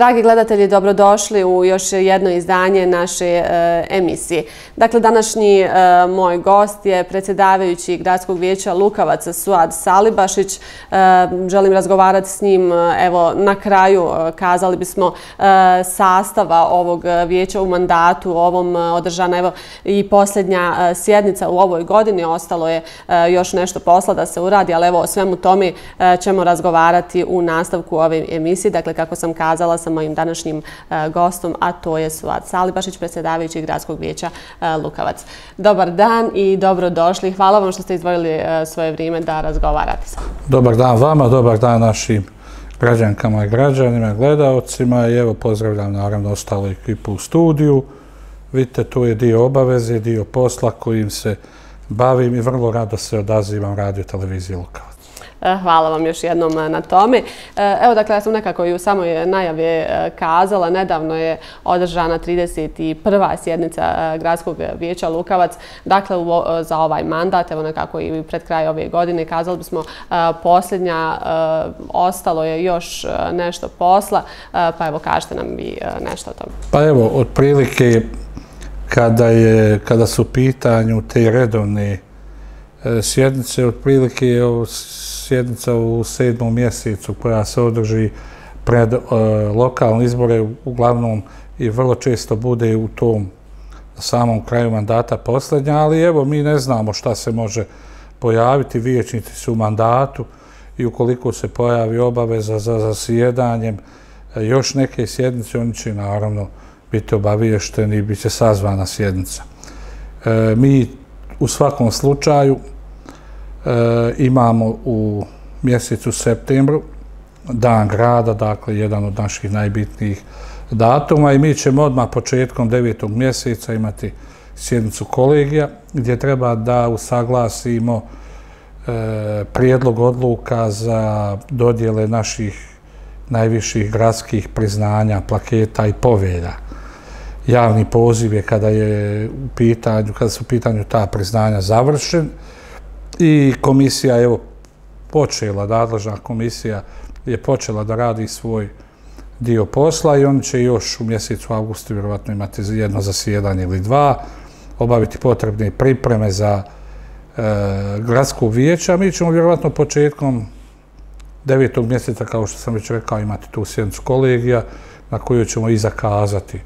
Dragi gledatelji, dobrodošli u još jedno izdanje naše e, emisije. Dakle, današnji e, moj gost je predsjedavajući gradskog vijeća Lukavaca Suad Salibašić. E, želim razgovarati s njim. E, evo, na kraju e, kazali bismo e, sastava ovog vijeća u mandatu, ovom održana evo, i posljednja sjednica u ovoj godini. Ostalo je još nešto posla da se uradi, ali evo, o svemu tome ćemo razgovarati u nastavku ove emisije. Dakle, kako sam kazala, sa mojim današnjim e, gostom, a to je Suad Salibašić, predsjedavajući gradskog vijeća e, Lukavac. Dobar dan i dobrodošli. Hvala vam što ste izdvojili e, svoje vrijeme da razgovarate sa mnom. Dobar dan vama, dobar dan našim građankama i građanima, gledalcima i evo pozdravljam naravno ostalu ekipu u studiju. Vidite, to je dio obaveze, dio posla kojim se bavim i vrlo rado se odazivam radio televizije Lukavac. E, hvala vam još jednom e, na tome. E, evo, dakle, ja sam nekako i u samoj najave kazala, nedavno je održana 31. sjednica Gradskog vijeća Lukavac. Dakle, za ovaj mandat, evo nekako i pred kraj ove godine, kazali bismo posljednja, ostalo je još nešto posla, pa evo, kažete nam vi nešto o tome. Pa evo, otprilike, kada, je, kada su pitanju te redovne E, sjednice, otprilike je sjednica u sedmom mjesecu koja se održi pred uh, lokalne izbore, uglavnom i vrlo često bude u tom samom kraju mandata posljednja, ali evo mi ne znamo šta se može pojaviti, vijećnici su u mandatu i ukoliko se pojavi obaveza za zasjedanjem e, još neke sjednice, oni će naravno biti obaviješteni i bit će sazvana sjednica. E, mi u svakom slučaju e, imamo u mjesecu septembru dan grada, dakle jedan od naših najbitnijih datuma i mi ćemo odmah početkom devetog mjeseca imati sjednicu kolegija gdje treba da usaglasimo e, prijedlog odluka za dodjele naših najviših gradskih priznanja, plaketa i povelja. Javni poziv je kada je u pitanju, kada su u pitanju ta priznanja završen, I komisija, evo, počela, nadležna komisija je počela da radi svoj dio posla i oni će još u mjesecu augustu vjerovatno imati jedno zasjedanje ili dva, obaviti potrebne pripreme za e, gradsku vijeća. Mi ćemo vjerovatno početkom devetog mjeseca, kao što sam već rekao, imati tu sjednicu kolegija na koju ćemo i zakazati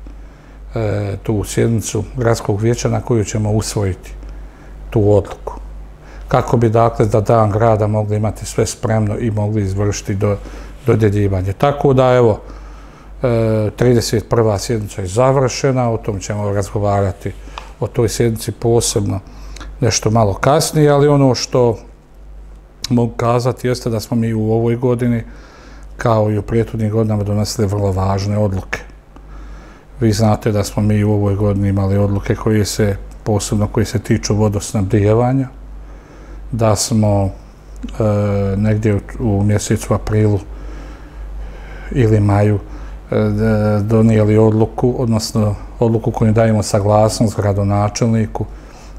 e, tu sjednicu gradskog vijeća na koju ćemo usvojiti tu odluku kako bi dakle da dan grada mogli imati sve spremno i mogli izvršiti do dodjeljivanje. Tako da evo, e, 31. Sjednica je završena, o tom ćemo razgovarati o toj sjednici posebno nešto malo kasnije, ali ono što mogu kazati jeste da smo mi u ovoj godini kao i u prijetudnim godinama donesli vrlo važne odluke. Vi znate da smo mi u ovoj godini imali odluke koje se posebno koje se tiču vodosnabdijevanja, da smo e, negdje u, u mjesecu aprilu ili maju e, donijeli odluku, odnosno odluku koju dajemo saglasnost gradonačelniku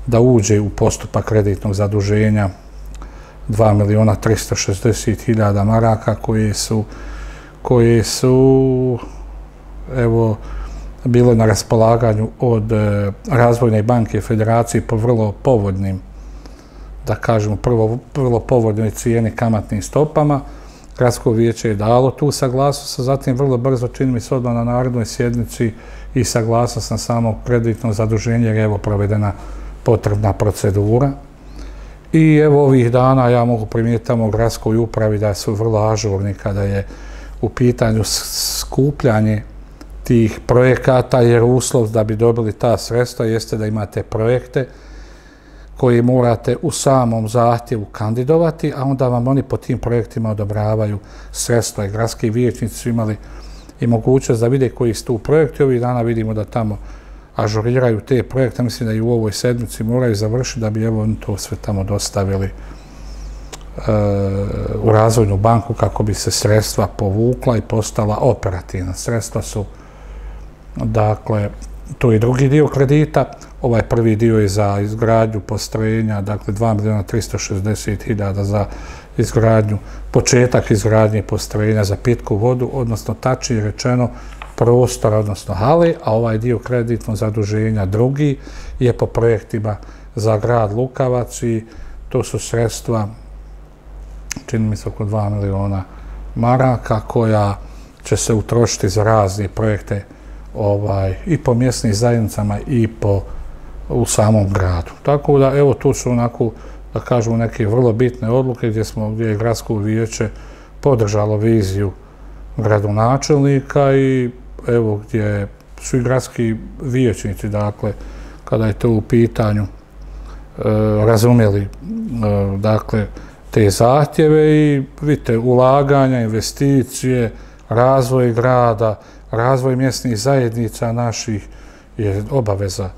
da uđe u postupak kreditnog zaduženja 2 miliona 360 hiljada maraka koje su koje su evo bile na raspolaganju od e, Razvojne banke Federacije po vrlo povodnim da kažemo, prvo, prvo povodnoj cijene kamatnim stopama. Gradsko vijeće je dalo tu saglasnost, a zatim vrlo brzo čini mi se odmah na narodnoj sjednici i saglasnost na samo kreditno zaduženje, jer je evo provedena potrebna procedura. I evo ovih dana ja mogu primijetiti u gradskoj upravi da su vrlo ažurni kada je u pitanju skupljanje tih projekata, jer uslov da bi dobili ta sredstva jeste da imate projekte, koje morate u samom zahtjevu kandidovati, a onda vam oni po tim projektima odobravaju sredstva i gradski vijećnici su imali i mogućnost da vide koji su tu projekti. Ovih dana vidimo da tamo ažuriraju te projekte. Mislim da i u ovoj sedmici moraju završiti da bi evo oni to sve tamo dostavili e, u razvojnu banku kako bi se sredstva povukla i postala operativna. Sredstva su dakle to je drugi dio kredita. Ovaj prvi dio je za izgradnju postrojenja, dakle 2 miliona 360 hiljada za izgradnju, početak izgradnje postrojenja za pitku vodu, odnosno tačnije rečeno prostor, odnosno hale, a ovaj dio kreditno zaduženja drugi je po projektima za grad Lukavac i to su sredstva, čini mi se oko 2 miliona maraka, koja će se utrošiti za razne projekte ovaj, i po mjesnim zajednicama i po u samom gradu. Tako da, evo, tu su onako, da kažemo, neke vrlo bitne odluke gdje smo, gdje je gradsko vijeće podržalo viziju gradonačelnika i evo, gdje su i gradski vijećnici, dakle, kada je to u pitanju, e, razumjeli, e, dakle, te zahtjeve i, vidite, ulaganja, investicije, razvoj grada, razvoj mjesnih zajednica naših je obaveza e,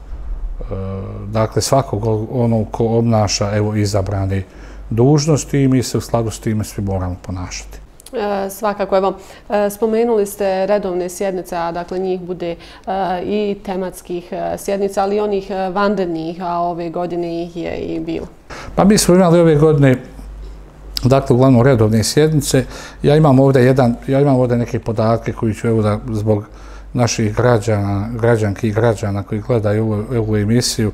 dakle svakog onog ko obnaša evo izabrane dužnosti i mi se u skladu s time svi moramo ponašati. E, svakako, evo, e, spomenuli ste redovne sjednice, a dakle njih bude i tematskih sjednica, ali i onih vanrednih, a ove godine ih je i bilo. Pa mi smo imali ove godine dakle, uglavnom redovne sjednice. Ja imam ovdje jedan, ja imam ovdje neke podatke koji ću evo da zbog naših građana, građanki i građana koji gledaju ovu, ovu emisiju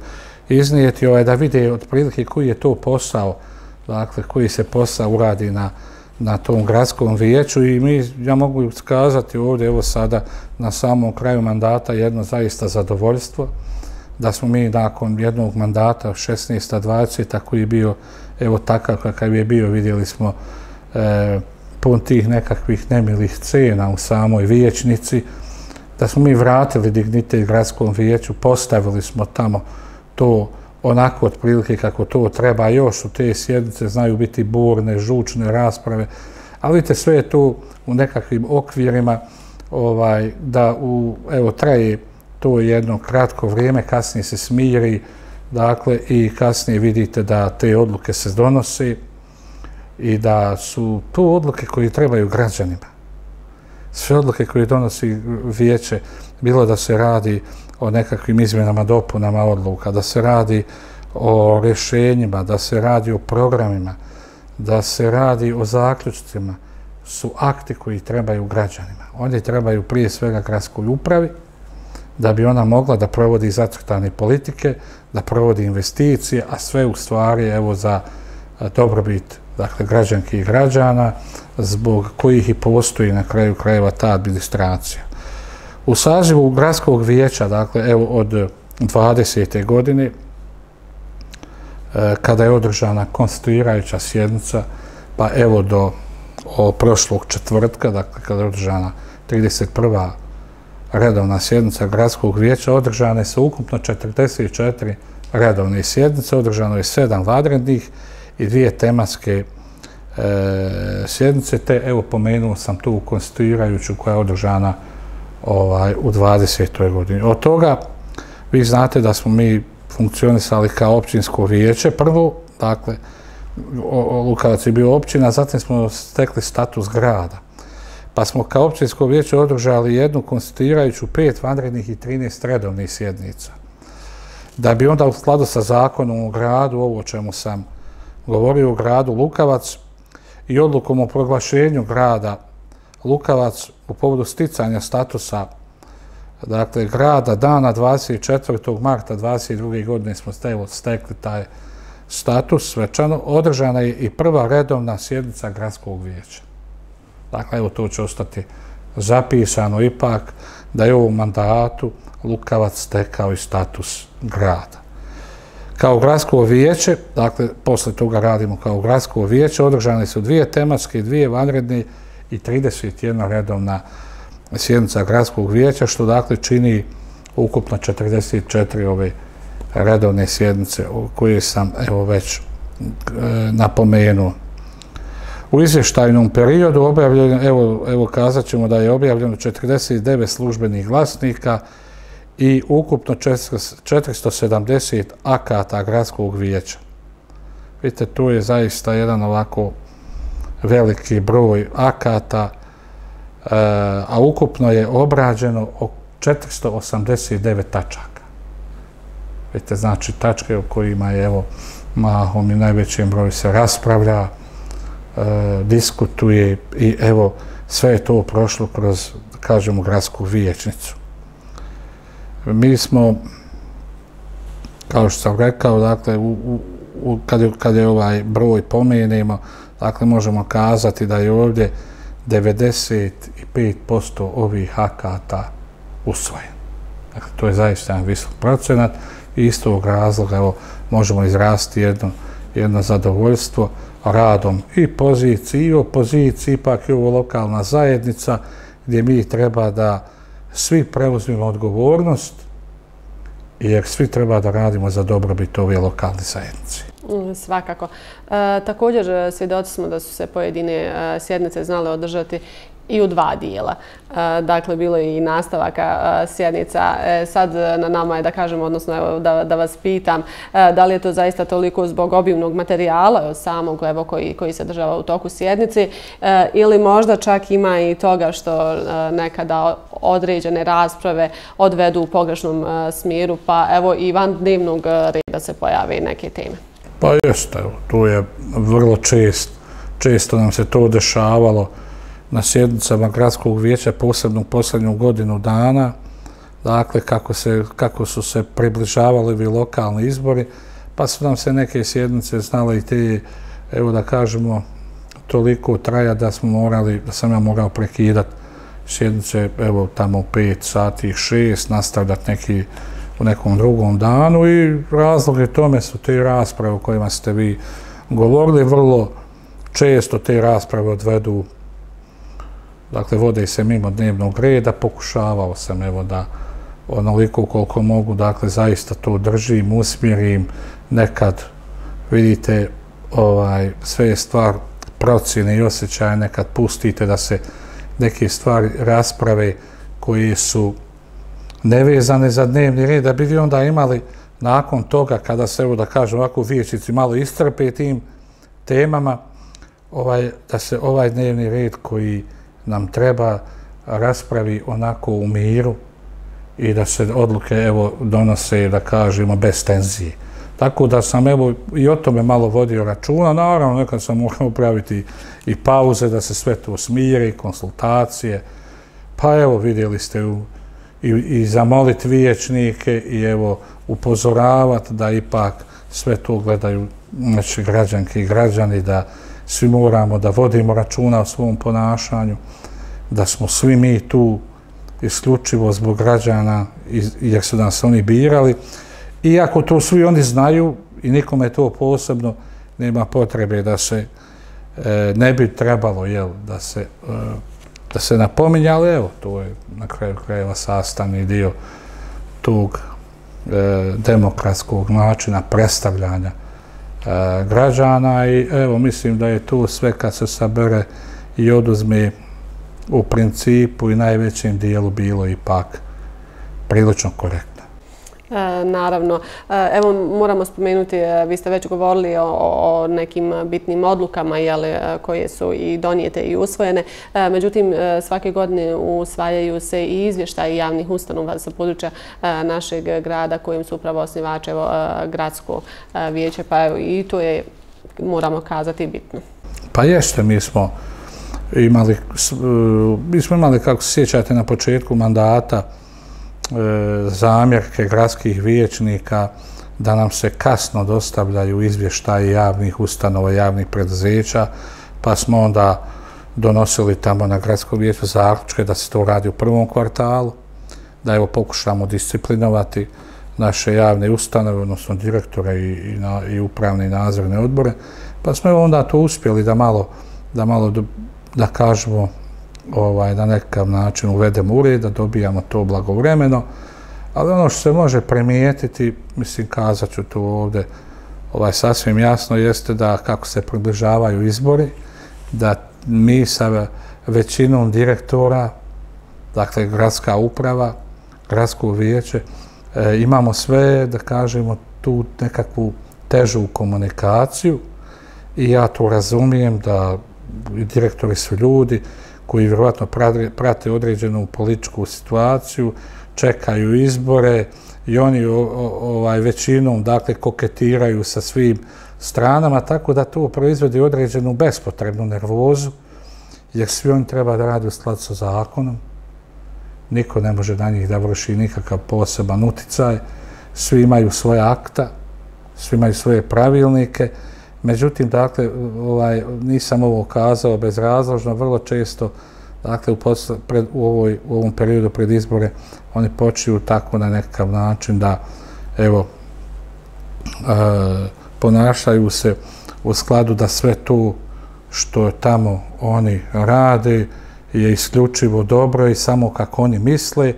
iznijeti ovaj, da vide otprilike koji je to posao, dakle, koji se posao uradi na, na tom gradskom vijeću i mi, ja mogu skazati ovdje, evo sada, na samom kraju mandata jedno zaista zadovoljstvo, da smo mi nakon jednog mandata 16-20, koji je bio evo takav kakav je bio, vidjeli smo e, pun tih nekakvih nemilih cena u samoj vijećnici, da smo mi vratili dignitet gradskom vijeću, postavili smo tamo to onako otprilike kako to treba. Još u te sjednice, znaju biti burne, žučne rasprave, ali vidite sve je to u nekakvim okvirima ovaj, da u, evo, traje to jedno kratko vrijeme, kasnije se smiri, Dakle, i kasnije vidite da te odluke se donose i da su to odluke koje trebaju građanima. Sve odluke koje donosi vijeće, bilo da se radi o nekakvim izmjenama, dopunama odluka, da se radi o rješenjima, da se radi o programima, da se radi o zaključcima, su akti koji trebaju građanima. Oni trebaju prije svega gradskoj upravi, da bi ona mogla da provodi zacrtane politike, da provodi investicije, a sve u stvari evo za e, dobrobit dakle, građanki i građana, zbog kojih i postoji na kraju krajeva ta administracija. U sazivu gradskog vijeća, dakle, evo od 20. godine, e, kada je održana konstituirajuća sjednica, pa evo do o, prošlog četvrtka, dakle, kada je održana 31 redovna sjednica gradskog vijeća, održane su ukupno 44 redovne sjednice, održano je 7 vadrednih i dvije tematske e, sjednice, te evo pomenuo sam tu konstituirajuću koja je održana ovaj, u 20. godini. Od toga vi znate da smo mi funkcionisali kao općinsko vijeće prvo, dakle, Lukavac je bio općina, zatim smo stekli status grada pa smo kao općinsko vijeće održali jednu konstituirajuću pet vanrednih i 13 redovnih sjednica. Da bi onda u skladu sa zakonom u gradu, ovo o čemu sam govorio u gradu Lukavac i odlukom o proglašenju grada Lukavac u povodu sticanja statusa dakle, grada dana 24. marta 22. godine smo stekli taj status svečano, održana je i prva redovna sjednica gradskog vijeća. Dakle, evo to će ostati zapisano ipak da je u ovom mandatu Lukavac stekao i status grada. Kao gradsko vijeće, dakle, posle toga radimo kao gradsko vijeće, održane su dvije tematske, dvije vanredne i 31 redovna sjednica gradskog vijeća, što dakle čini ukupno 44 ove redovne sjednice koje sam evo već e, napomenuo. U izvještajnom periodu objavljeno, evo, evo kazat ćemo da je objavljeno 49 službenih glasnika i ukupno 470 akata gradskog vijeća. Vidite, tu je zaista jedan ovako veliki broj akata, e, a ukupno je obrađeno 489 tačaka. Vidite, znači tačke o kojima je evo mahom i najvećem broju se raspravlja, E, diskutuje i evo sve je to prošlo kroz, kažemo, gradsku viječnicu. Mi smo, kao što sam rekao, dakle, u, u, kad, je, kad je ovaj broj pomenemo, dakle, možemo kazati da je ovdje 95% ovih akata usvojen. Dakle, to je zaista jedan visok procenat i iz tog razloga evo, možemo izrasti jedno, jedno zadovoljstvo radom i poziciji i opoziciji, ipak je ovo lokalna zajednica gdje mi treba da svi preuzmimo odgovornost jer svi treba da radimo za dobrobit ove lokalne zajednice. Mm, svakako. E, također e, svjedoci smo da su se pojedine e, sjednice znale održati i u dva dijela. E, dakle, bilo je i nastavaka e, sjednica. E, sad na nama je da kažem, odnosno da, da vas pitam, da li je to zaista toliko zbog obimnog materijala od samog evo, koji, koji se država u toku sjednici ili možda čak ima i toga što nekada određene rasprave odvedu u pogrešnom smjeru, pa evo i van dnevnog reda se pojave neke teme. Pa jeste, to je vrlo čest, često nam se to dešavalo na sjednicama gradskog vijeća posebno u godinu dana, dakle kako, se, kako su se približavali vi lokalni izbori, pa su nam se neke sjednice znale i te, evo da kažemo, toliko traja da smo morali, da sam ja morao prekidati sjednice, evo tamo 5 sati, 6, nastavljati neki u nekom drugom danu i razloge tome su te rasprave o kojima ste vi govorili, vrlo često te rasprave odvedu dakle, vode se mimo dnevnog reda, pokušavao sam, evo, da onoliko koliko mogu, dakle, zaista to držim, usmjerim, nekad, vidite, ovaj, sve je stvar procjene i osjećaja, nekad pustite da se neke stvari rasprave koje su nevezane za dnevni red, da bi vi onda imali nakon toga, kada se, evo da kažem, ovako vijećici malo istrpe tim temama, ovaj, da se ovaj dnevni red koji nam treba raspravi onako u miru i da se odluke evo donose da kažemo bez tenzije. Tako da sam evo i o tome malo vodio računa. Naravno, nekad sam morao praviti i pauze da se sve to smiri, konsultacije. Pa evo vidjeli ste u, i, i zamoliti viječnike i evo upozoravati da ipak sve to gledaju znači, građanki i građani da svi moramo da vodimo računa o svom ponašanju, da smo svi mi tu isključivo zbog građana, jer su nas oni birali. Iako to svi oni znaju i nikome to posebno nema potrebe da se e, ne bi trebalo jel, da se e, da se napominje, ali evo, to je na kraju krajeva sastavni dio tog e, demokratskog načina predstavljanja E, E, građana i evo mislim da je to sve kad se sabere i oduzme u principu i najvećem dijelu bilo ipak prilično korektno. E, naravno. E, evo, moramo spomenuti, e, vi ste već govorili o nekim bitnim odlukama e, koje su i donijete i usvojene. Međutim, svake godine usvajaju se i izvještaji javnih ustanova sa područja našeg grada kojim su upravo osnivače gradsko vijeće. Pa evo, i to je, moramo kazati, bitno. Pa jeste, mi smo imali, mi smo imali, kako se sjećate, na početku mandata, E, zamjerke gradskih vijećnika da nam se kasno dostavljaju izvještaje javnih ustanova, javnih preduzeća, pa smo onda donosili tamo na gradskom vijeću zaključke da se to radi u prvom kvartalu, da evo pokušamo disciplinovati naše javne ustanove, odnosno direktore i, i, na, i upravne i nadzorne odbore, pa smo onda to uspjeli da malo, da malo da, da kažemo ovaj, na nekakav način uvedemo u red, da dobijamo to blagovremeno. Ali ono što se može primijetiti, mislim, kazat ću to ovdje, ovaj, sasvim jasno, jeste da kako se približavaju izbori, da mi sa većinom direktora, dakle, gradska uprava, gradsko vijeće, e, imamo sve, da kažemo, tu nekakvu težu komunikaciju i ja to razumijem da direktori su ljudi koji vjerovatno prate određenu političku situaciju, čekaju izbore i oni ovaj, većinom dakle, koketiraju sa svim stranama, tako da to proizvodi određenu bespotrebnu nervozu, jer svi oni treba da radi u skladu sa zakonom. Niko ne može na njih da vrši nikakav poseban uticaj. Svi imaju svoje akta, svi imaju svoje pravilnike. Međutim, dakle, ovaj, nisam ovo kazao bezrazložno, vrlo često dakle, u, posle, pred, u, ovoj, u ovom periodu pred izbore oni počiju tako na nekakav način da, evo, e, ponašaju se u skladu da sve to što tamo oni rade je isključivo dobro i samo kako oni misle,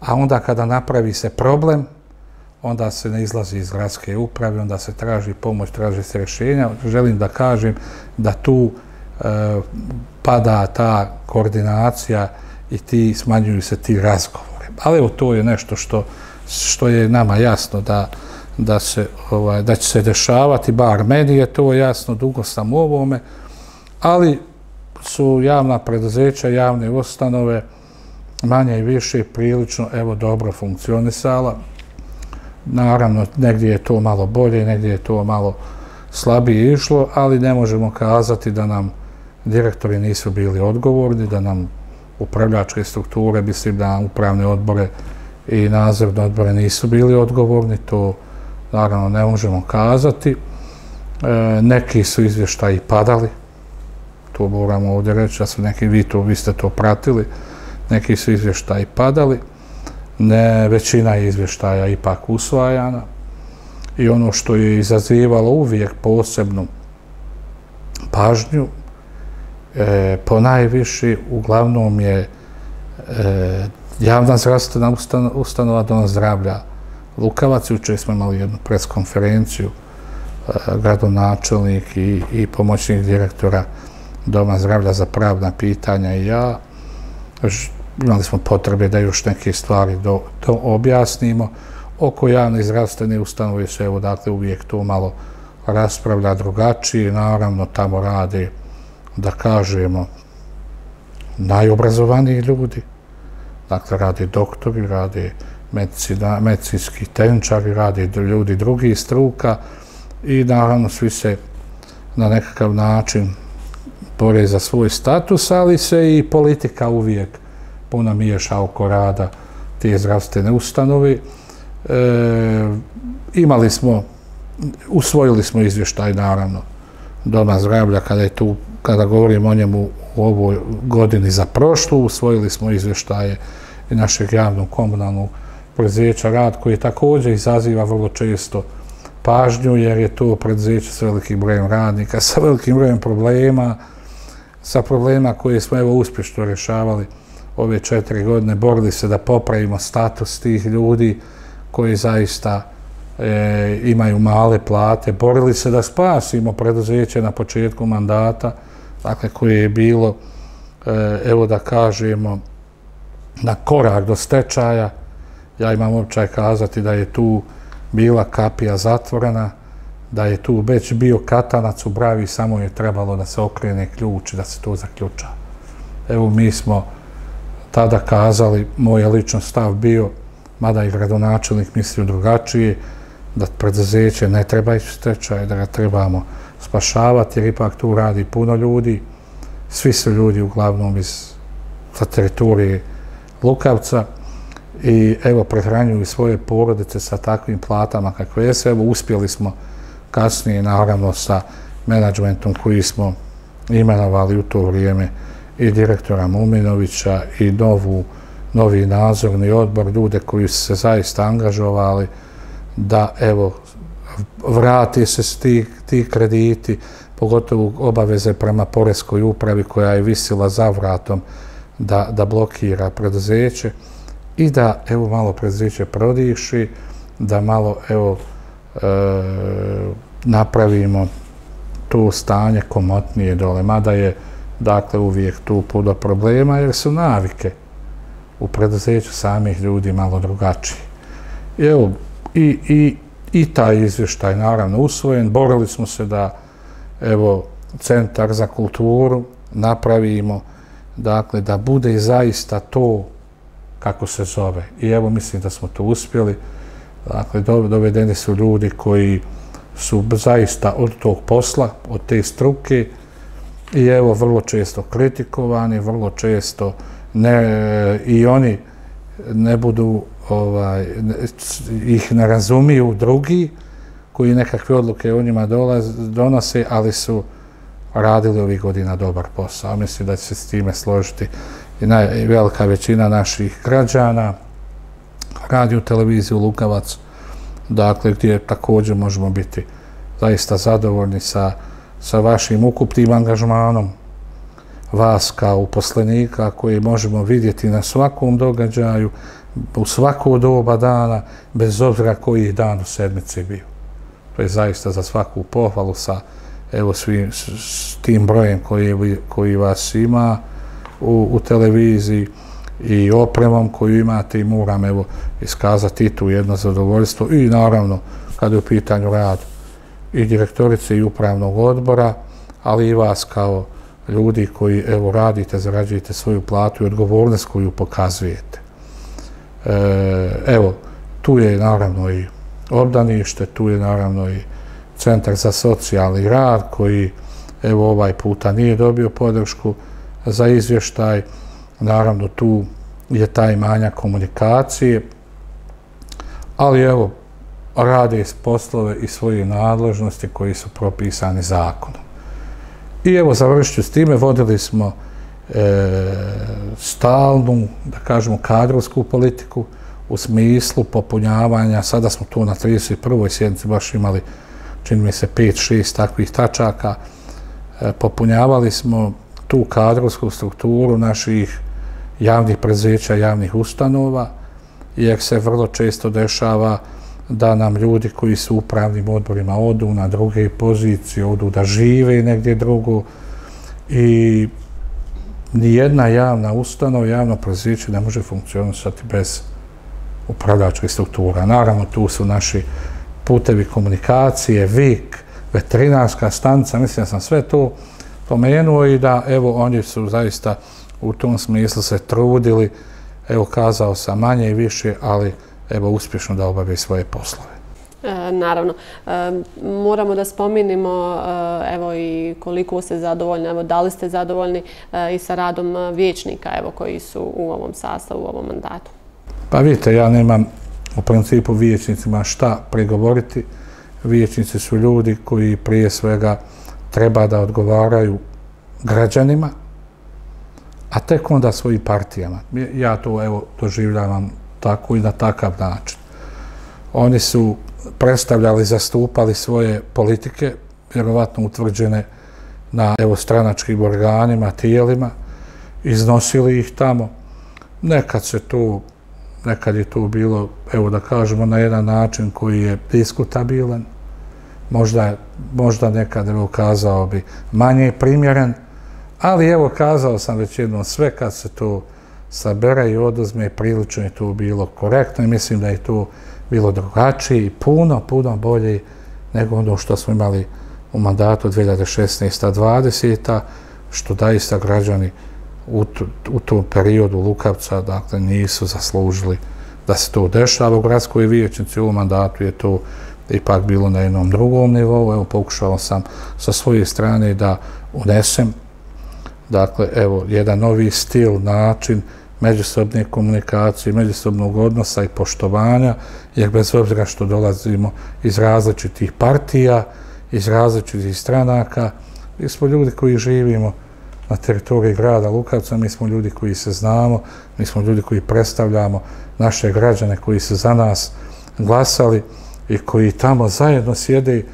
a onda kada napravi se problem, onda se ne izlazi iz gradske uprave, onda se traži pomoć, traži se rješenja. Želim da kažem da tu e, pada ta koordinacija i ti smanjuju se ti razgovore. Ali evo to je nešto što, što je nama jasno da, da, se, ovaj, da će se dešavati, bar meni je to jasno, dugo sam u ovome, ali su javna preduzeća, javne ustanove manje i više prilično evo dobro funkcionisala. Naravno, negdje je to malo bolje, negdje je to malo slabije išlo, ali ne možemo kazati da nam direktori nisu bili odgovorni, da nam upravljačke strukture, mislim da upravne odbore i nazivne odbore nisu bili odgovorni, to naravno ne možemo kazati. E, neki su izvještaji padali, to moramo ovdje reći, da su neki, vi, to, vi ste to pratili, neki su izvještaji padali, ne, većina izvještaja ipak usvajana i ono što je izazivalo uvijek posebnu pažnju, e, po najviši, uglavnom je e, javna zdravstvena ustanova Dona zdravlja Lukavac, učer smo imali jednu preskonferenciju, e, gradonačelnik i, i pomoćnik direktora Doma zdravlja za pravna pitanja i ja. Imali smo potrebe da još neke stvari do, to objasnimo. Oko javne zdravstvene ustanove se evo dakle uvijek to malo raspravlja drugačije. Naravno tamo rade, da kažemo, najobrazovaniji ljudi. Dakle, rade doktori, rade medicina, medicinski tenčari, rade ljudi drugih struka i naravno svi se na nekakav način bore za svoj status, ali se i politika uvijek puna miješa oko rada te zdravstvene ustanovi. E, imali smo, usvojili smo izvještaj, naravno, Doma zdravlja, kada je tu, kada govorimo o njemu u ovoj godini za prošlu, usvojili smo izvještaje i našeg javnog komunalnog predzijeća rad, koji također izaziva vrlo često pažnju, jer je to predzijeće s velikim brojem radnika, sa velikim brojem problema, sa problema koje smo evo uspješno rješavali ove četiri godine, borili se da popravimo status tih ljudi koji zaista e, imaju male plate, borili se da spasimo preduzeće na početku mandata, dakle koje je bilo, e, evo da kažemo, na korak do stečaja. Ja imam općaj kazati da je tu bila kapija zatvorena, da je tu već bio katanac u bravi, samo je trebalo da se okrene ključ i da se to zaključa. Evo, mi smo tada kazali, moj lično stav bio, mada i gradonačelnik mislio drugačije, da preduzeće ne treba ići stečaj, da ga trebamo spašavati, jer ipak tu radi puno ljudi. Svi su ljudi uglavnom iz sa teritorije Lukavca i evo prehranjuju svoje porodice sa takvim platama kakve jesu. Evo uspjeli smo kasnije naravno sa menadžmentom koji smo imenovali u to vrijeme i direktora Muminovića i novu, novi nadzorni odbor, ljude koji su se zaista angažovali da evo vrati se ti, ti krediti, pogotovo obaveze prema Poreskoj upravi koja je visila za vratom da, da blokira preduzeće i da evo malo preduzeće prodiši, da malo evo e, napravimo to stanje komotnije dole, mada je dakle uvijek tu puno problema jer su navike u preduzeću samih ljudi malo drugačiji. I evo, i, i, i taj izvještaj naravno usvojen, borili smo se da evo, centar za kulturu napravimo dakle, da bude zaista to kako se zove. I evo, mislim da smo to uspjeli. Dakle, dovedeni su ljudi koji su zaista od tog posla, od te struke i evo, vrlo često kritikovani, vrlo često ne, i oni ne budu, ovaj, ih ne razumiju drugi koji nekakve odluke u njima dolaz, donose, ali su radili ovih godina dobar posao. Mislim da će se s time složiti i naj, velika većina naših građana, radio televiziju Lukavac, dakle, gdje također možemo biti zaista zadovoljni sa, sa vašim ukupnim angažmanom, vas kao uposlenika koji možemo vidjeti na svakom događaju, u svako doba dana, bez obzira koji dan u sedmici bio. To je zaista za svaku pohvalu sa evo, svim, s tim brojem koji, koji vas ima u, u televiziji i opremom koju imate i moram evo, iskazati tu jedno zadovoljstvo i naravno kada je u pitanju rad i direktorice i upravnog odbora, ali i vas kao ljudi koji evo radite, zarađujete svoju platu i odgovornost koju pokazujete. E, evo, tu je naravno i obdanište, tu je naravno i centar za socijalni rad koji evo ovaj puta nije dobio podršku za izvještaj. Naravno tu je taj manja komunikacije, ali evo rade poslove i svoje nadležnosti koji su propisani zakonom. I evo završću s time, vodili smo e, stalnu, da kažemo, kadrovsku politiku u smislu popunjavanja, sada smo tu na 31. sjednici baš imali čini mi se 5-6 takvih tačaka, e, popunjavali smo tu kadrovsku strukturu naših javnih prezeća, javnih ustanova, jer se vrlo često dešava da da nam ljudi koji su u upravnim odborima odu na druge pozicije, odu da žive negdje drugo i nijedna javna ustanova, javno preziće ne može funkcionisati bez upravljačkih struktura. Naravno, tu su naši putevi komunikacije, VIK, veterinarska stanca, mislim da sam sve to pomenuo i da, evo, oni su zaista u tom smislu se trudili, evo, kazao sam manje i više, ali, evo, uspješno da obave svoje poslove. E, naravno, e, moramo da spominimo e, evo i koliko ste zadovoljni, evo da li ste zadovoljni i sa radom vječnika evo koji su u ovom sastavu, u ovom mandatu? Pa vidite, ja nemam u principu viječnicima šta pregovoriti. Viječnici su ljudi koji prije svega treba da odgovaraju građanima, a tek onda svojim partijama. Ja to evo doživljavam tako i na takav način. Oni su predstavljali, zastupali svoje politike, vjerovatno utvrđene na evo stranačkim organima, tijelima, iznosili ih tamo. Nekad se to nekad je to bilo, evo da kažemo, na jedan način koji je diskutabilan, možda, možda nekad, evo, kazao bi, manje primjeren, ali evo, kazao sam već jednom, sve kad se to sabere i odozme prilično je to bilo korektno i mislim da je to bilo drugačije i puno, puno bolje nego ono što smo imali u mandatu 2016-2020, što daista građani u, u tom periodu Lukavca dakle, nisu zaslužili da se to dešava. U gradskoj vijećnici u mandatu je to ipak bilo na jednom drugom nivou. Evo, pokušao sam sa svoje strane da unesem dakle, evo, jedan novi stil, način međusobne komunikacije, međusobnog odnosa i poštovanja, jer bez obzira što dolazimo iz različitih partija, iz različitih stranaka, mi smo ljudi koji živimo na teritoriji grada Lukavca, mi smo ljudi koji se znamo, mi smo ljudi koji predstavljamo naše građane koji su za nas glasali i koji tamo zajedno sjede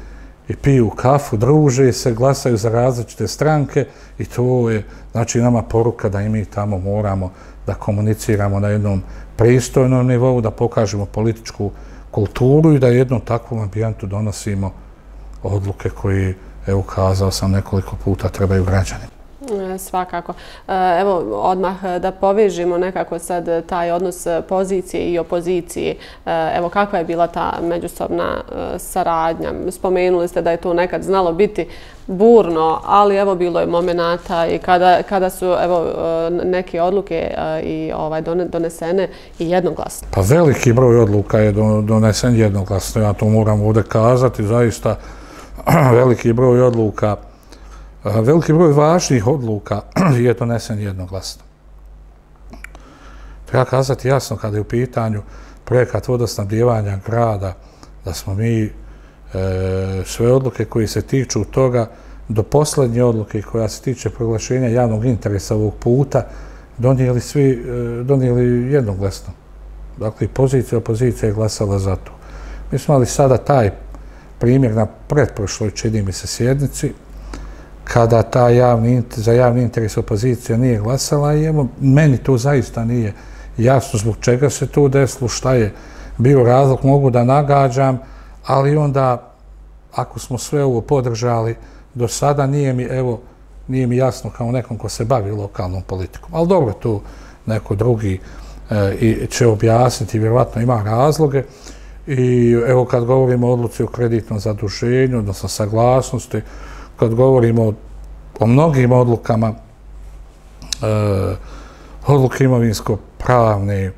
i piju kafu, druže se, glasaju za različite stranke i to je, znači, nama poruka da i mi tamo moramo da komuniciramo na jednom pristojnom nivou, da pokažemo političku kulturu i da jednom takvom ambijentu donosimo odluke koji, evo, kazao sam nekoliko puta, trebaju građanima. E, svakako. E, evo, odmah e, da povežimo nekako sad taj odnos pozicije i opozicije. Evo, kakva je bila ta međusobna saradnja? Spomenuli ste da je to nekad znalo biti burno, ali evo, bilo je momenata i kada, kada su evo, neke odluke i ovaj donesene i jednoglasno. Pa veliki broj odluka je donesen jednoglasno, ja to moram ovdje kazati, zaista veliki broj odluka veliki broj važnih odluka je donesen jednoglasno. Treba kazati jasno kada je u pitanju projekat vodosnabdjevanja grada, da smo mi e, sve odluke koje se tiču toga, do poslednje odluke koja se tiče proglašenja javnog interesa ovog puta, donijeli svi, e, donijeli jednoglasno. Dakle, pozicija, opozicija je glasala za to. Mi smo imali sada taj primjer na pretprošloj, čini mi se, sjednici, kada ta javni, za javni interes opozicija nije glasala i evo, meni to zaista nije jasno zbog čega se to desilo, šta je bio razlog, mogu da nagađam, ali onda, ako smo sve ovo podržali, do sada nije mi, evo, nije mi jasno kao nekom ko se bavi lokalnom politikom. Ali dobro, tu neko drugi e, će objasniti, vjerovatno ima razloge. I evo kad govorimo o odluci o kreditnom zaduženju, odnosno saglasnosti, kad govorimo o mnogim odlukama, e, odluke imovinsko-pravne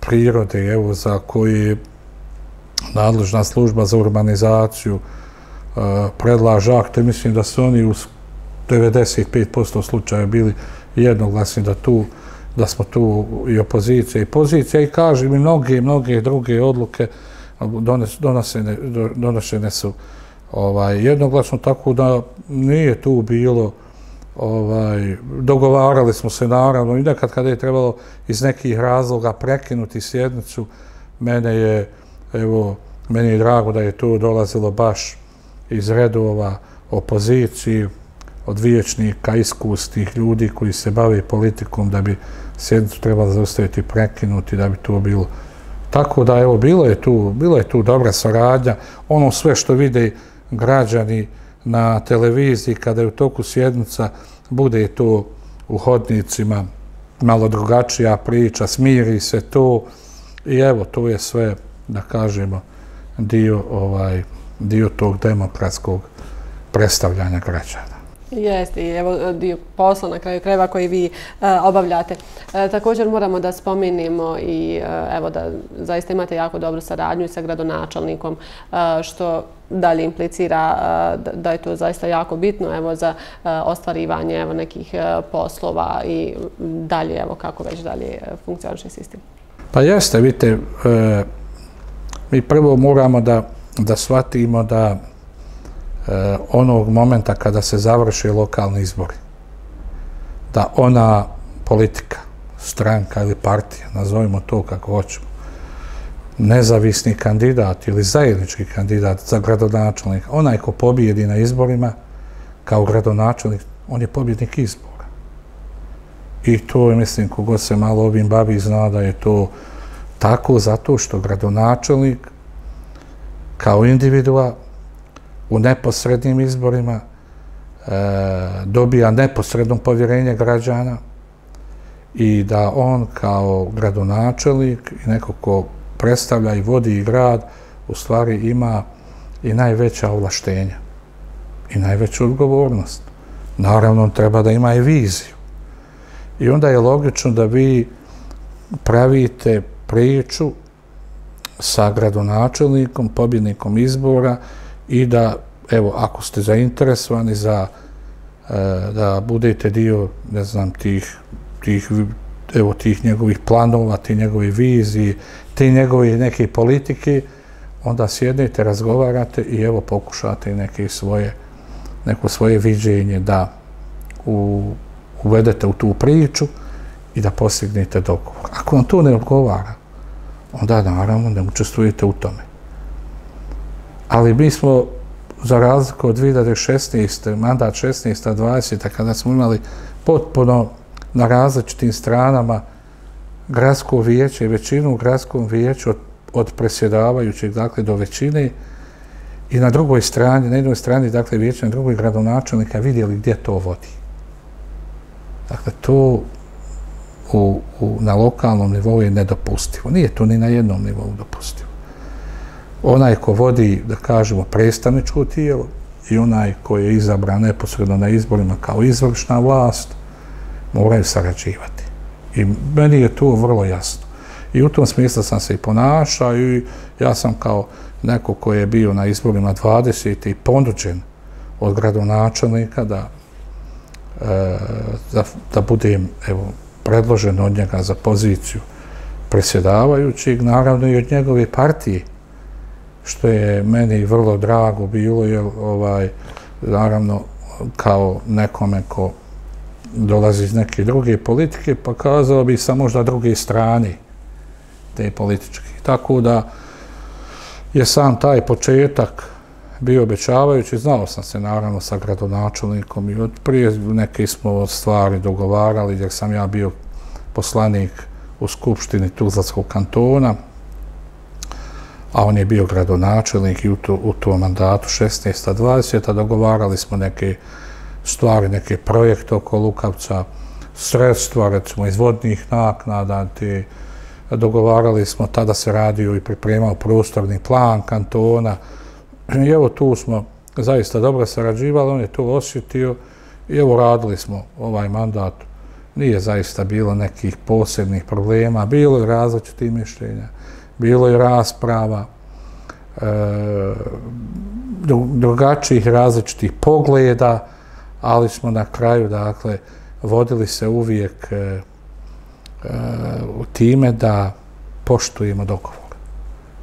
prirode, evo, za koje nadležna služba za urbanizaciju e, predlaže akte, mislim da su oni u 95% slučaja bili jednoglasni da tu da smo tu i opozicija i pozicija. I kažem mi mnoge, mnoge druge odluke donesene, donošene su ovaj, jednoglasno, tako da nije tu bilo, ovaj, dogovarali smo se naravno i nekad kada je trebalo iz nekih razloga prekinuti sjednicu, mene je, evo, meni je drago da je to dolazilo baš iz redova opoziciji, od viječnika, iskustih ljudi koji se bave politikom da bi sjednicu trebalo zaustaviti prekinuti, da bi to bilo. Tako da, evo, bilo je tu, bilo je tu dobra saradnja. Ono sve što vide građani na televiziji kada je u toku sjednica bude to u hodnicima malo drugačija priča, smiri se to i evo to je sve da kažemo dio ovaj dio tog demokratskog predstavljanja građana. Jeste, i evo e, dio posla na kraju krajeva koji vi e, obavljate. E, također moramo da spomenimo i e, evo da zaista imate jako dobru saradnju sa gradonačelnikom, e, što dalje implicira e, da je to zaista jako bitno evo za ostvarivanje evo nekih poslova i dalje evo kako već dalje funkcioniše sistem. Pa jeste, vidite, mi prvo moramo da da shvatimo da Eh, onog momenta kada se završe lokalni izbori, da ona politika, stranka ili partija, nazovimo to kako hoćemo, nezavisni kandidat ili zajednički kandidat za gradonačelnik, onaj ko pobijedi na izborima kao gradonačelnik, on je pobjednik izbora. I to je, mislim, kogod se malo ovim bavi zna da je to tako zato što gradonačelnik kao individua u neposrednim izborima, e, dobija neposredno povjerenje građana i da on kao gradonačelnik i neko ko predstavlja i vodi grad, u stvari ima i najveća ovlaštenja i najveću odgovornost. Naravno, treba da ima i viziju. I onda je logično da vi pravite priču sa gradonačelnikom, pobjednikom izbora, i da, evo, ako ste zainteresovani za e, da budete dio, ne znam, tih, tih, evo, tih njegovih planova, ti njegove vizije, ti njegove neke politike, onda sjednete, razgovarate i evo pokušate neke svoje, neko svoje viđenje da u, uvedete u tu priču i da postignete dogovor. Ako vam to ne odgovara, onda naravno ne učestvujete u tome ali mi smo za razliku od 2016. mandat 16. 20. kada smo imali potpuno na različitim stranama gradsko vijeće i većinu u gradskom vijeću od, od presjedavajućeg dakle, do većine i na drugoj strani, na jednoj strani dakle vijeće, na drugoj gradonačelnika vidjeli gdje to vodi. Dakle, to u, u, na lokalnom nivou je nedopustivo. Nije to ni na jednom nivou dopustivo. Onaj ko vodi, da kažemo, predstavničko tijelo i onaj ko je izabran neposredno na izborima kao izvršna vlast, moraju sarađivati. I meni je to vrlo jasno. I u tom smislu sam se i ponašao i ja sam kao neko koji je bio na izborima 20. i ponuđen od gradonačelnika da, e, da, da budem evo, predložen od njega za poziciju predsjedavajućeg, naravno i od njegove partije, što je meni vrlo drago bilo, jer ovaj, naravno kao nekome ko dolazi iz neke druge politike, pa kazao bi sa možda druge strane te političke. Tako da je sam taj početak bio obećavajući, znao sam se naravno sa gradonačelnikom i od prije neke smo stvari dogovarali jer sam ja bio poslanik u Skupštini Tuzlatskog kantona, a on je bio gradonačelnik i u, to, u tom mandatu 16-20, dogovarali smo neke stvari, neke projekte oko Lukavca, sredstva, recimo izvodnih naknada, te dogovarali smo, tada se radio i pripremao prostorni plan kantona. I evo tu smo zaista dobro sarađivali, on je to osjetio i evo radili smo ovaj mandat. Nije zaista bilo nekih posebnih problema, bilo je različitih mišljenja, bilo je rasprava, e, drugačijih različitih pogleda, ali smo na kraju, dakle, vodili se uvijek e, e u time da poštujemo dogovor.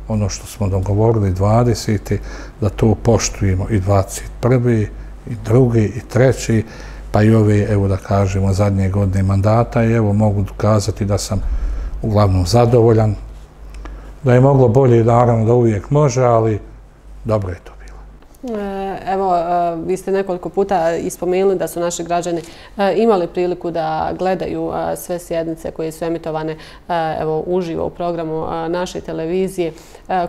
Ono što smo dogovorili 20. da to poštujemo i 21. i drugi i treći, pa i ove, evo da kažemo, zadnje godine mandata i evo mogu kazati da sam uglavnom zadovoljan, da je moglo bolje, naravno da uvijek može, ali dobro je to. E, evo, e, vi ste nekoliko puta ispomenuli da su naši građani e, imali priliku da gledaju e, sve sjednice koje su emitovane evo, uživo u programu naše televizije.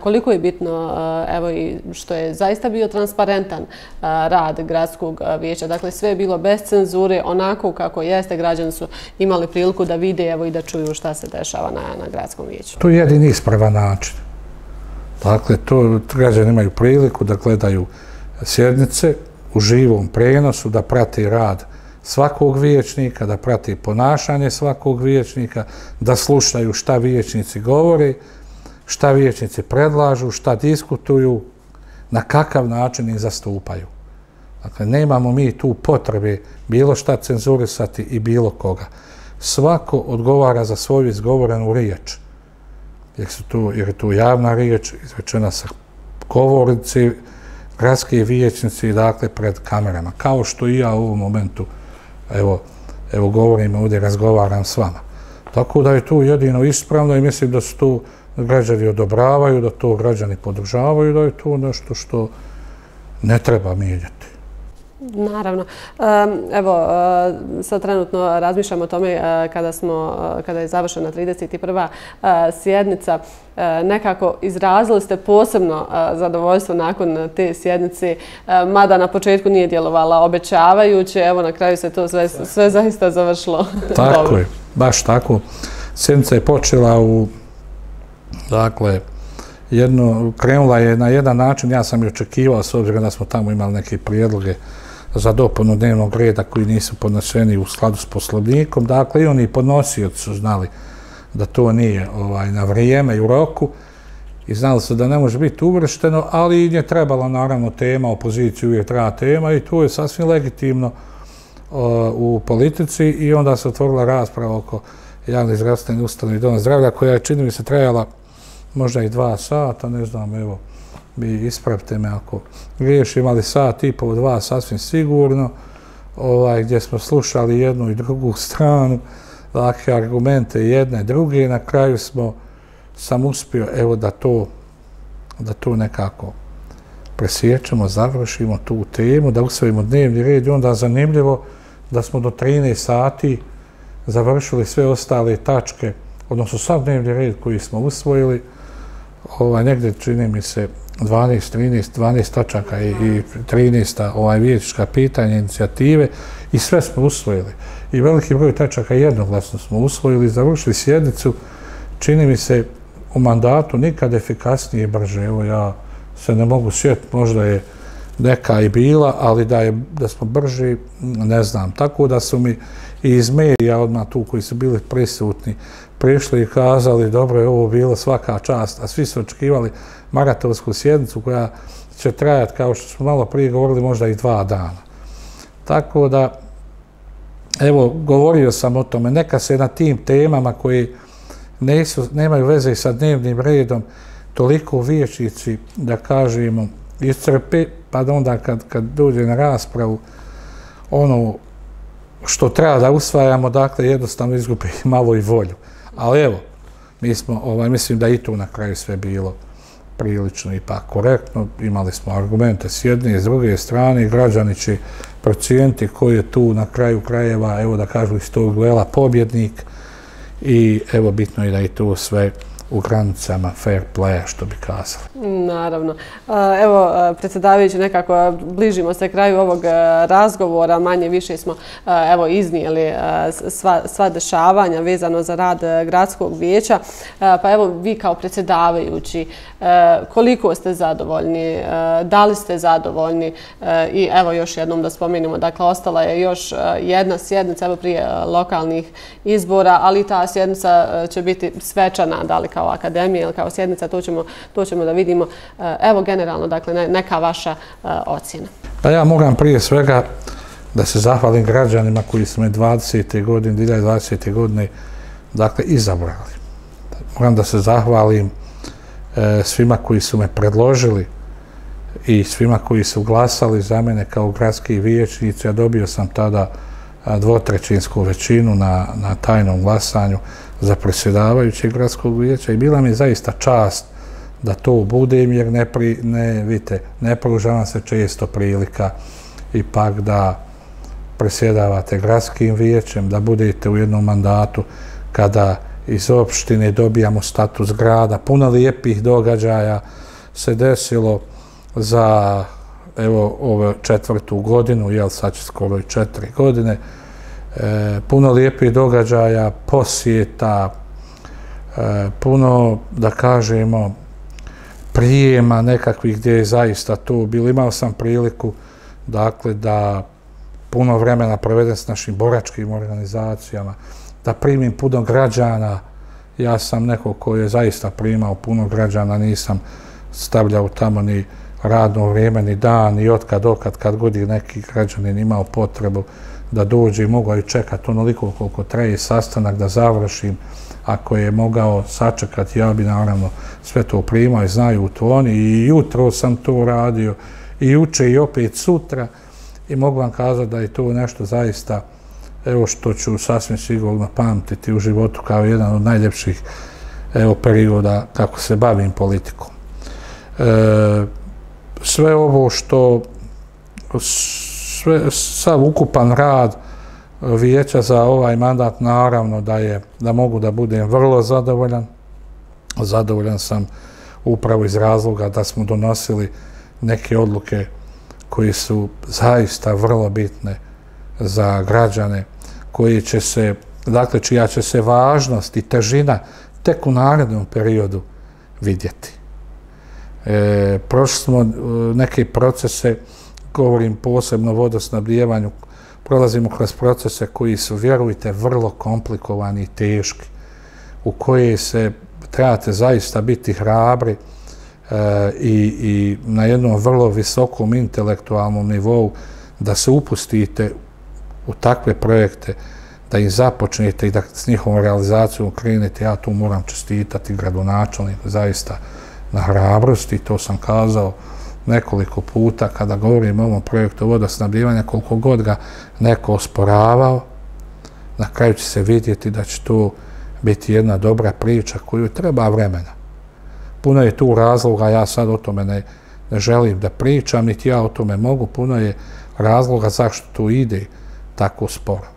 Koliko je bitno, evo, i što je zaista bio transparentan rad gradskog vijeća. Dakle, sve je bilo bez cenzure, onako kako jeste, građani su imali priliku da vide evo, i da čuju šta se dešava na, na gradskom vijeću. To je jedin ispravan način. Dakle, to građani imaju priliku da gledaju sjednice u živom prenosu, da prati rad svakog viječnika, da prati ponašanje svakog viječnika, da slušaju šta viječnici govori, šta viječnici predlažu, šta diskutuju, na kakav način ih zastupaju. Dakle, nemamo mi tu potrebe bilo šta cenzurisati i bilo koga. Svako odgovara za svoju izgovorenu riječ jer, su tu, jer je tu javna riječ izrečena sa govornici, gradske vijećnici, dakle, pred kamerama. Kao što i ja u ovom momentu, evo, evo govorim ovdje, razgovaram s vama. Tako da je tu jedino ispravno i mislim da su to građani odobravaju, da to građani podržavaju, da je to nešto što ne treba mijenjati. Naravno. Evo, e, sad trenutno razmišljamo o tome e, kada, smo, e, kada je završena 31. sjednica. Nekako izrazili ste posebno zadovoljstvo nakon te sjednice, mada na početku nije djelovala obećavajuće. Evo, na kraju se to sve, sve zaista završilo. Tako je, baš tako. Sjednica je počela u, dakle, jedno, krenula je na jedan način, ja sam i očekivao, s obzirom da smo tamo imali neke prijedloge, za dopunu dnevnog reda koji nisu podneseni u skladu s poslovnikom. Dakle, i oni podnosioci su znali da to nije ovaj, na vrijeme i u roku i znali su da ne može biti uvršteno, ali je trebala naravno tema, opoziciju uvijek treba tema i to je sasvim legitimno u politici i onda se otvorila rasprava oko javne zdravstvene ustane i doma zdravlja koja je čini mi se trajala možda i dva sata, ne znam, evo, vi ispravite me ako griješ, imali sat i po dva sasvim sigurno, ovaj, gdje smo slušali jednu i drugu stranu, dakle, argumente jedne, druge, na kraju smo, sam uspio, evo, da to, da to nekako presjećemo, završimo tu temu, da usvojimo dnevni red i onda zanimljivo da smo do 13 sati završili sve ostale tačke, odnosno sav dnevni red koji smo usvojili, ovaj, negdje čini mi se 12, 13, 12 točaka i, i 13 ovaj vijećička pitanja, inicijative i sve smo usvojili. I veliki broj tačaka jednoglasno smo usvojili, završili sjednicu, čini mi se u mandatu nikad efikasnije i brže. Evo ja se ne mogu sjetiti, možda je neka i bila, ali da, je, da smo brži, ne znam. Tako da su mi i iz medija odmah tu koji su bili prisutni prišli i kazali dobro je ovo bilo svaka čast, a svi su očekivali maratonsku sjednicu koja će trajati, kao što smo malo prije govorili, možda i dva dana. Tako da, evo, govorio sam o tome, neka se na tim temama koji nesu, nemaju veze sa dnevnim redom, toliko vječnici, da kažemo, iscrpe, pa da onda kad, kad dođe na raspravu, ono što treba da usvajamo, dakle, jednostavno izgubi malo i volju. Ali evo, mi smo, ovaj, mislim da i tu na kraju sve bilo prilično ipak korektno. Imali smo argumente s jedne i s druge strane. Građani će procijenti koji je tu na kraju krajeva, evo da kažu iz tog duela, pobjednik. I evo, bitno je da i tu sve u granicama fair play što bi kazali. Naravno. Evo, predsjedavajući, nekako bližimo se kraju ovog razgovora. Manje više smo evo, iznijeli sva, sva dešavanja vezano za rad gradskog vijeća. Pa evo, vi kao predsjedavajući, koliko ste zadovoljni? Da li ste zadovoljni? I evo, još jednom da spomenemo, dakle, ostala je još jedna sjednica evo, prije lokalnih izbora, ali ta sjednica će biti svečana, da li kao akademija ili kao sjednica, to ćemo, to ćemo da vidimo. E, evo generalno, dakle, neka vaša e, ocjena. Pa ja moram prije svega da se zahvalim građanima koji su me 20. godine, 2020. godine, dakle, izabrali. Moram da se zahvalim e, svima koji su me predložili i svima koji su glasali za mene kao gradski viječnici. Ja dobio sam tada dvotrećinsku većinu na, na tajnom glasanju za predsjedavajućeg gradskog vijeća i bila mi zaista čast da to budem jer ne, pri, ne, vidite, ne pružava se često prilika ipak da presjedavate gradskim vijećem, da budete u jednom mandatu kada iz opštine dobijamo status grada. Puno lijepih događaja se desilo za evo ove četvrtu godinu, jel sad će skoro i četiri godine, e, puno lijepih događaja, posjeta, e, puno, da kažemo, prijema nekakvih gdje je zaista to bilo. Imao sam priliku, dakle, da puno vremena provedem s našim boračkim organizacijama, da primim puno građana. Ja sam neko koji je zaista primao puno građana, nisam stavljao tamo ni radno vrijeme, ni dan, ni otkad, okad, kad god je neki građanin imao potrebu da dođe i mogao je čekati onoliko koliko traje sastanak da završim. Ako je mogao sačekati, ja bi naravno sve to primao i znaju to oni. I jutro sam to radio, i juče i opet sutra. I mogu vam kazati da je to nešto zaista, evo što ću sasvim sigurno pamtiti u životu kao jedan od najljepših evo, perioda kako se bavim politikom. E, sve ovo što sve, sav ukupan rad eh, vijeća za ovaj mandat naravno da je da mogu da budem vrlo zadovoljan. Zadovoljan sam upravo iz razloga da smo donosili neke odluke koji su zaista vrlo bitne za građane koji će se, dakle, čija će se važnost i težina tek u narednom periodu vidjeti. E, prošli smo eh, neke procese, govorim posebno o vodosnabdijevanju, prolazimo kroz procese koji su, vjerujte, vrlo komplikovani i teški, u koje se trebate zaista biti hrabri e, i, i na jednom vrlo visokom intelektualnom nivou da se upustite u takve projekte, da ih započnete i da s njihovom realizacijom krenete. Ja tu moram čestitati gradonačelniku zaista na hrabrosti, to sam kazao, nekoliko puta kada govorim o ovom projektu vodosnabdivanja, koliko god ga neko osporavao, na kraju će se vidjeti da će to biti jedna dobra priča koju treba vremena. Puno je tu razloga, ja sad o tome ne, ne želim da pričam, niti ja o tome mogu, puno je razloga zašto to ide tako sporo.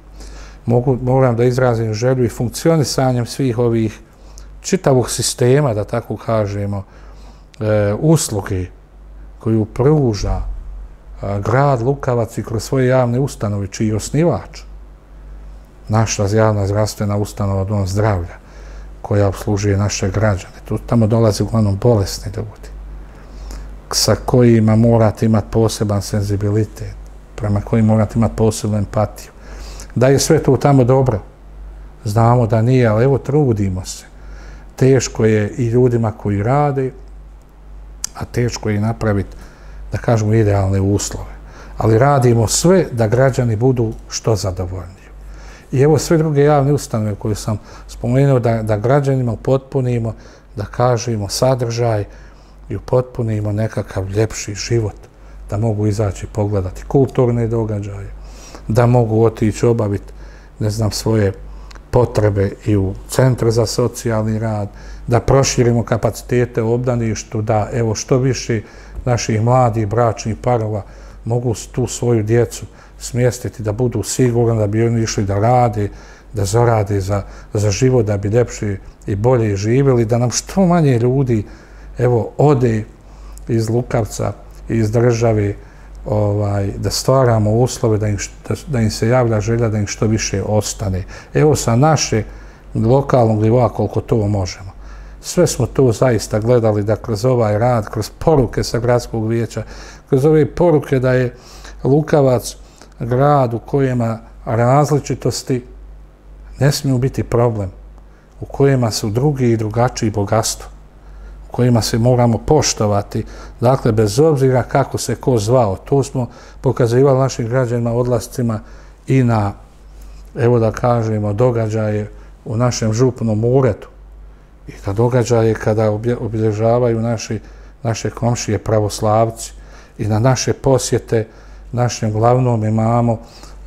Mogu, moram da izrazim želju i funkcionisanjem svih ovih čitavog sistema, da tako kažemo, e, usluge, koju pruža grad Lukavac i kroz svoje javne ustanove, čiji je osnivač, naša javna zdravstvena ustanova Dom zdravlja, koja obslužuje naše građane. Tu tamo dolaze uglavnom bolesni ljudi, sa kojima morate imati poseban senzibilitet, prema kojim morate imati posebnu empatiju. Da je sve to tamo dobro, znamo da nije, ali evo trudimo se. Teško je i ljudima koji rade, a teško je napraviti, da kažemo, idealne uslove. Ali radimo sve da građani budu što zadovoljni. I evo sve druge javne ustanove koje sam spomenuo da, da građanima potpunimo, da kažemo sadržaj i potpunimo nekakav ljepši život, da mogu izaći pogledati kulturne događaje, da mogu otići obaviti, ne znam, svoje potrebe i u centar za socijalni rad, da proširimo kapacitete u obdaništu, da evo što više naših mladih bračnih parova mogu tu svoju djecu smjestiti, da budu sigurni da bi oni išli da rade, da zarade za, za život, da bi ljepše i bolje živjeli, da nam što manje ljudi evo, ode iz Lukavca, iz države, ovaj, da stvaramo uslove, da im, da, da im se javlja želja da im što više ostane. Evo sa naše lokalnog nivoa koliko to možemo. Sve smo to zaista gledali da kroz ovaj rad, kroz poruke sa gradskog vijeća, kroz ove poruke da je Lukavac grad u kojima različitosti ne smiju biti problem, u kojima su drugi i drugačiji bogatstvo, u kojima se moramo poštovati, dakle, bez obzira kako se ko zvao. To smo pokazivali našim građanima odlascima i na, evo da kažemo, događaje u našem župnom uredu i da događaje kada obilježavaju naši, naše komšije pravoslavci i na naše posjete našem glavnom imamu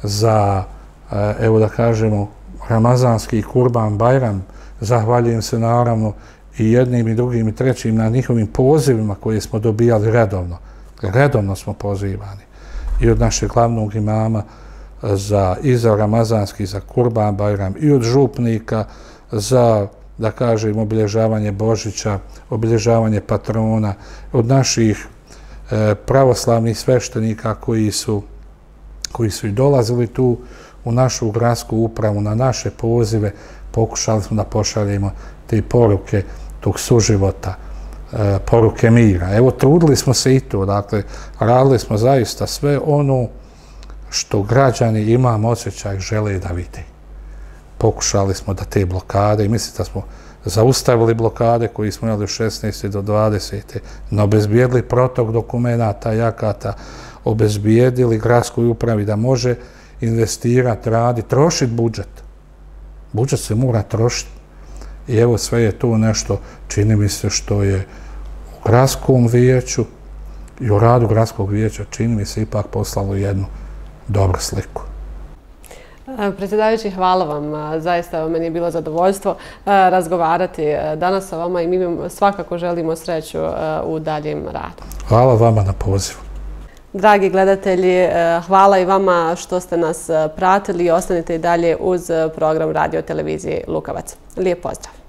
za, eh, evo da kažemo, Ramazanski kurban Bajram. Zahvaljujem se naravno i jednim i drugim i trećim na njihovim pozivima koje smo dobijali redovno. Redovno smo pozivani. I od našeg glavnog imama za, i za Ramazanski, za kurban Bajram, i od župnika za, da kažem, obilježavanje Božića, obilježavanje patrona, od naših E, pravoslavnih sveštenika koji su koji su i dolazili tu u našu gradsku upravu, na naše pozive, pokušali smo da pošaljemo te poruke tog suživota, e, poruke mira. Evo, trudili smo se i to, dakle, radili smo zaista sve ono što građani imam osjećaj žele da vide. Pokušali smo da te blokade, i mislim da smo zaustavili blokade koji smo imali od 16. do 20. No, obezbijedili protok dokumenta, jakata, obezbijedili gradskoj upravi da može investirati, radi, trošiti budžet. Budžet se mora trošiti. I evo sve je to nešto, čini mi se što je u gradskom vijeću i u radu gradskog vijeća, čini mi se ipak poslalo jednu dobru sliku. Predsjedavajući, hvala vam. Zaista meni je bilo zadovoljstvo razgovarati danas sa vama i mi svakako želimo sreću u daljem radu. Hvala vama na pozivu. Dragi gledatelji, hvala i vama što ste nas pratili i ostanite i dalje uz program radio televizije Lukavac. Lijep pozdrav!